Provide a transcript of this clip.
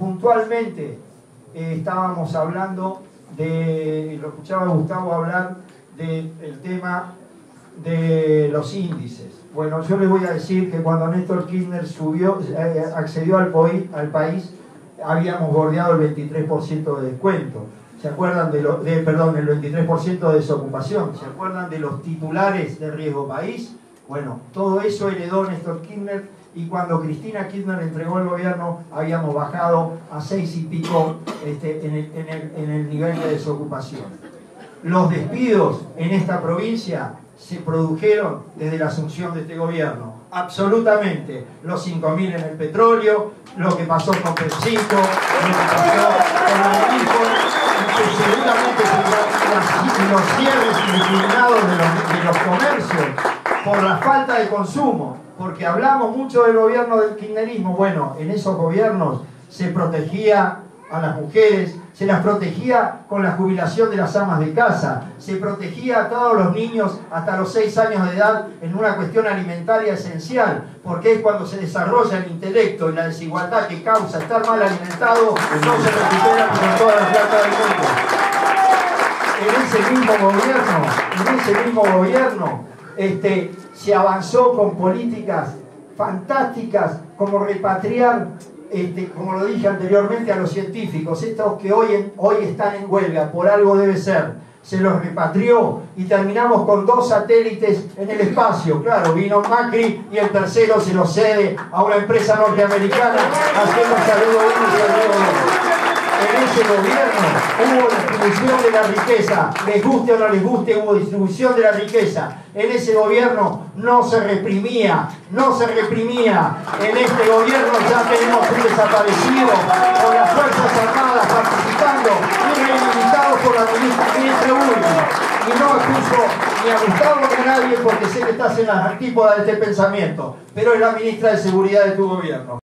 puntualmente eh, estábamos hablando de, lo escuchaba Gustavo hablar del tema de los índices. Bueno, yo les voy a decir que cuando Néstor Kirchner subió, eh, accedió al, país, habíamos bordeado el 23% de descuento. ¿Se acuerdan de, lo, de perdón, el 23% de desocupación? ¿Se acuerdan de los titulares de riesgo país? Bueno, todo eso heredó Néstor Kirchner y cuando Cristina Kirchner entregó el gobierno habíamos bajado a seis y pico este, en, el, el nivel de desocupación. Los despidos en esta provincia se produjeron desde la asunción de este gobierno. Absolutamente. Los 5.000 en el petróleo, lo que pasó con PepsiCo, lo que pasó con Americo, que seguramente los cierres por la falta de consumo, porque hablamos mucho del gobierno del kirchnerismo. Bueno, en esos gobiernos se protegía a las mujeres, se las protegía con la jubilación de las amas de casa, se protegía a todos los niños hasta los 6 años de edad en una cuestión alimentaria esencial, porque es cuando se desarrolla el intelecto y la desigualdad que causa estar mal alimentado, no se recupera con toda la plata del mundo. En ese mismo gobierno, en ese mismo gobierno, este, se avanzó con políticas fantásticas como repatriar este, como lo dije anteriormente, a los científicos, estos que hoy, hoy están en huelga, por algo debe ser, se los repatrió y terminamos con dos satélites en el espacio. Claro, vino Macri y el tercero se lo cede a una empresa norteamericana. Hacemos saludo uno y saludo ese gobierno hubo distribución de la riqueza, les guste o no les guste, hubo distribución de la riqueza. En ese gobierno no se reprimía, no se reprimía. En este gobierno ya tenemos un desaparecido con las Fuerzas Armadas participando y reivindicados por la ministra Y no acuso ni a Gustavo ni nadie porque sé que estás en las antípodas de este pensamiento, pero es la ministra de Seguridad de tu gobierno.